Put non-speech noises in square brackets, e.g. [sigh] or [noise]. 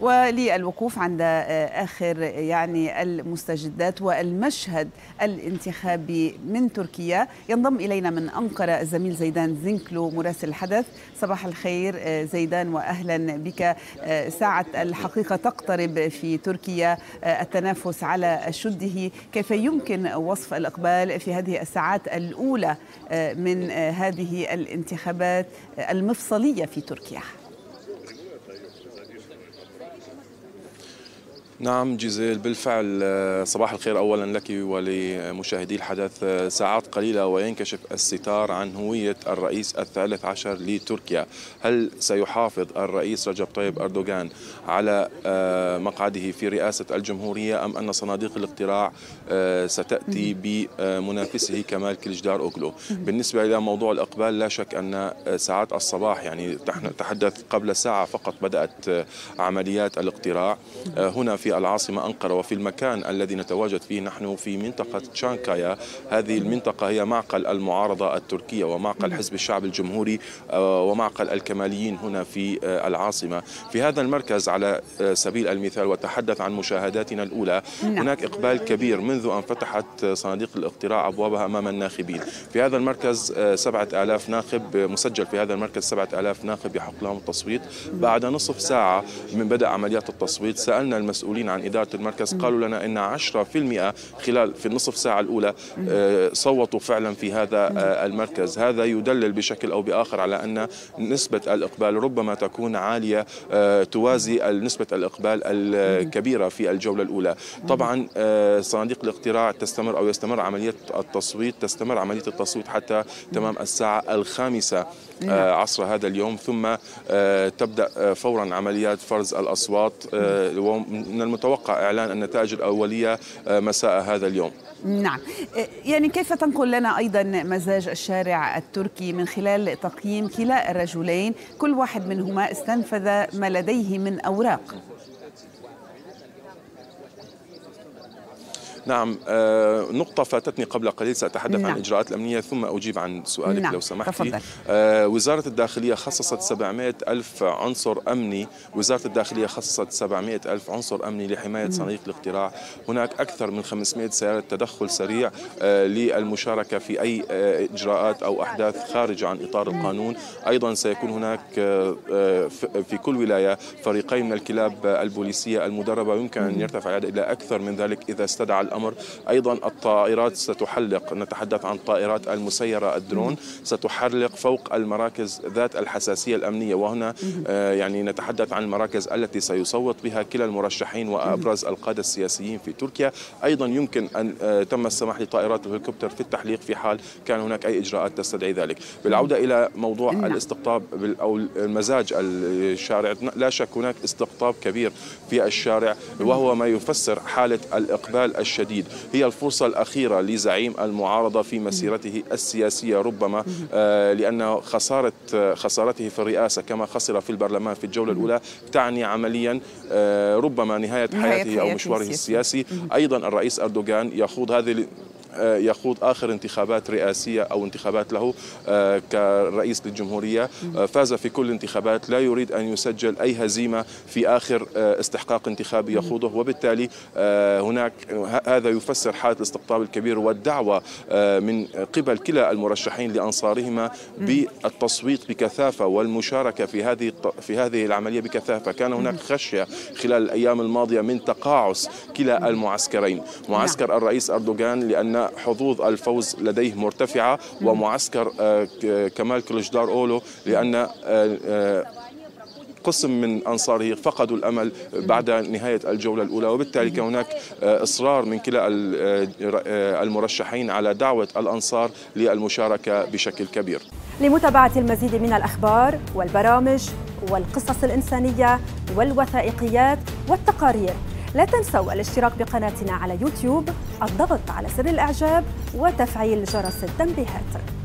وللوقوف عند آخر يعني المستجدات والمشهد الانتخابي من تركيا. ينضم إلينا من أنقرة الزميل زيدان زنكلو مراسل الحدث. صباح الخير زيدان وأهلا بك. ساعة الحقيقة تقترب في تركيا التنافس على شده. كيف يمكن وصف الإقبال في هذه الساعات الأولى من هذه الانتخابات المفصلية في تركيا؟ نعم جيزيل بالفعل صباح الخير اولا لك ولمشاهدي الحدث ساعات قليلة وينكشف الستار عن هوية الرئيس الثالث عشر لتركيا. هل سيحافظ الرئيس رجب طيب أردوغان على مقعده في رئاسة الجمهورية أم أن صناديق الاقتراع ستأتي بمنافسه [laughs] كمال كليجدار أوغلو؟ بالنسبة إلى موضوع الإقبال لا شك أن ساعات الصباح يعني تحدث قبل ساعة فقط بدأت عمليات الاقتراع. هنا في في العاصمة أنقرة وفي المكان الذي نتواجد فيه نحن في منطقة تشانكايا. هذه المنطقة هي معقل المعارضة التركية ومعقل حزب الشعب الجمهوري ومعقل الكماليين هنا في العاصمة. في هذا المركز على سبيل المثال وتحدث عن مشاهداتنا الأولى هناك إقبال كبير منذ أن فتحت صناديق الاقتراع أبوابها أمام الناخبين. في هذا المركز سبعة آلاف ناخب مسجل في هذا المركز سبعة آلاف ناخب يحق لهم التصويت. بعد نصف ساعة من بدأ عمليات التصويت سألنا المسؤولين المسؤولين عن إدارة المركز قالوا لنا أن 10% خلال في النصف ساعة الأولى صوتوا فعلا في هذا المركز. هذا يدلل بشكل أو بآخر على أن نسبة الإقبال ربما تكون عالية توازي نسبة الإقبال الكبيرة في الجولة الأولى. طبعا صناديق الاقتراع تستمر أو يستمر عملية التصويت تستمر عملية التصويت حتى تمام الساعة الخامسة عصر هذا اليوم. ثم تبدأ فورا عمليات فرز الأصوات ومن المتوقع إعلان النتائج الأولية مساء هذا اليوم. نعم. يعني كيف تنقل لنا أيضا مزاج الشارع التركي من خلال تقييم كلا الرجلين؟ كل واحد منهما استنفذ ما لديه من أوراق. نعم آه نقطة فاتتني قبل قليل سأتحدث نعم. عن الإجراءات الأمنية ثم أجيب عن سؤالك نعم. لو سمحتي آه وزارة الداخلية خصصت 700 ألف عنصر أمني. وزارة الداخلية خصصت 700 ألف عنصر أمني لحماية صناديق الاقتراع. هناك أكثر من 500 سيارة تدخل سريع آه للمشاركة في أي آه إجراءات أو أحداث خارجة عن إطار القانون. أيضا سيكون هناك آه في كل ولاية فريقين من الكلاب البوليسية المدربة. يمكن أن يرتفع العدد إلى أكثر من ذلك إذا استدعى الأمر. الأمر. أيضا الطائرات ستحلق نتحدث عن طائرات المسيرة الدرون ستحلق فوق المراكز ذات الحساسية الأمنية. وهنا يعني نتحدث عن المراكز التي سيصوت بها كلا المرشحين وأبرز القادة السياسيين في تركيا. أيضا يمكن أن تم السماح لطائرات الهليكوبتر في التحليق في حال كان هناك أي إجراءات تستدعي ذلك. بالعودة إلى موضوع الاستقطاب أو المزاج الشارع. لا شك هناك استقطاب كبير في الشارع وهو ما يفسر حالة الإقبال الشديد الجديد هي الفرصة الأخيرة لزعيم المعارضة في مسيرته السياسية. ربما آه لأن خسارة خسارته في الرئاسة كما خسر في البرلمان في الجولة الأولى تعني عمليا آه ربما نهاية حياته أو مشواره السياسي. أيضا الرئيس أردوغان يخوض هذه يخوض آخر انتخابات رئاسية أو انتخابات له كرئيس للجمهورية. فاز في كل الانتخابات لا يريد أن يسجل أي هزيمة في آخر استحقاق انتخابي يخوضه. وبالتالي هناك هذا يفسر حالة الاستقطاب الكبير والدعوة من قبل كلا المرشحين لأنصارهما بالتصويت بكثافة والمشاركة في هذه في هذه العملية بكثافة. كان هناك خشية خلال الأيام الماضية من تقاعس كلا المعسكرين. معسكر الرئيس أردوغان لأن حظوظ الفوز لديه مرتفعة ومعسكر كمال كليجدار أولو لأن قسم من أنصاره فقدوا الأمل بعد نهاية الجولة الأولى وبالتالي كان هناك إصرار من كلا المرشحين على دعوة الأنصار للمشاركة بشكل كبير. لمتابعة المزيد من الأخبار والبرامج والقصص الإنسانية والوثائقيات والتقارير. لا تنسوا الاشتراك بقناتنا على يوتيوب الضغط على زر الإعجاب وتفعيل جرس التنبيهات.